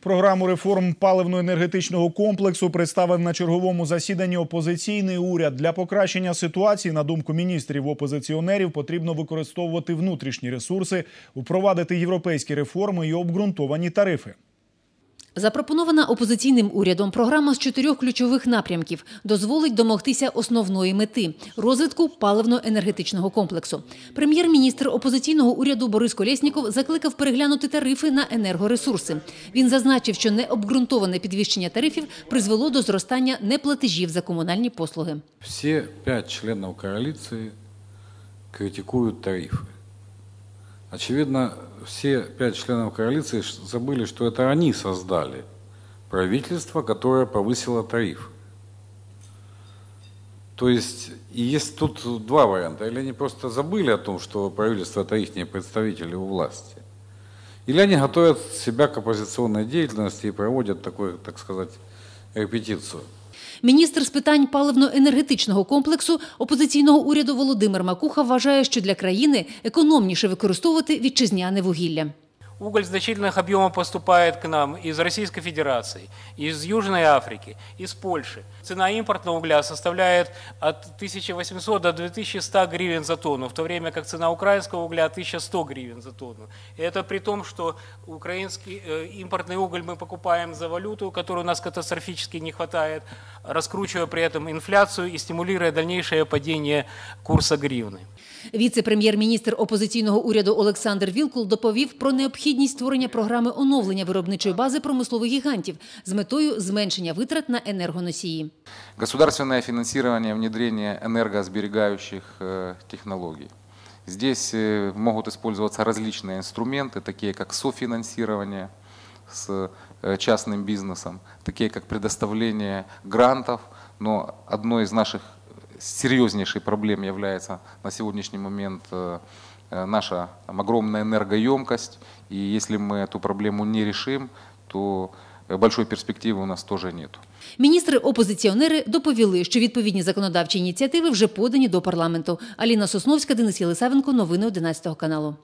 Програму реформ паливно-енергетичного комплексу представив на черговому засіданні опозиційний уряд. Для покращення ситуації, на думку міністрів опозиціонерів, потрібно використовувати внутрішні ресурси, впровадити європейські реформи і обґрунтовані тарифи. Запропонована опозиційним урядом програма з чотирьох ключових напрямків дозволить домогтися основної мети розвитку паливно-енергетичного комплексу. Прем'єр-міністр опозиційного уряду Борис Колєсніков закликав переглянути тарифи на енергоресурси. Він зазначив, що необґрунтоване підвищення тарифів призвело до зростання неплатежів за комунальні послуги. Все пять членов коалиции критикуют тарифы. Очевидно, все пять членов коалиции забыли, что это они создали правительство, которое повысило тариф. То есть, есть тут два варианта. Или они просто забыли о том, что правительство это их представители у власти. Или они готовят себя к оппозиционной деятельности и проводят такую, так сказать, репетицию. Міністр з питань паливно-енергетичного комплексу опозиційного уряду Володимир Макуха вважає, що для країни економніше використовувати вітчизняне вугілля. Уголь значительных объемов поступает к нам из Российской Федерации, из Южной Африки, из Польши. Цена импортного угля составляет от 1800 до 2100 гривен за тонну, в то время как цена украинского угля 1100 гривен за тонну. И это при том, что украинский э, импортный уголь мы покупаем за валюту, которой у нас катастрофически не хватает, раскручивая при этом инфляцию и стимулируя дальнейшее падение курса гривны. Віце-прем'єр-міністр опозиційного уряду Олександр Вілкул доповів про необхідність створення програми оновлення виробничої бази промислових гігантів з метою зменшення витрат на енергоносії. Государственное финансирование внедрения энергосберегающих э, технологий. Здесь э, могут использоваться различные инструменты, такие как софинансирование с э, частным бизнесом, такие как предоставление грантов, но одной из наших серьезнейших проблем является на сегодняшний момент э, э, наша там, огромная энергоемкость, и если мы эту проблему не решим, то э, большой перспективы у нас тоже нету. Міністри-опозиціонери доповіли, що відповідні законодавчі ініціативи вже подані до парламенту. Аліна Сосновська, Денис Єлисавенко. Новини 11 каналу.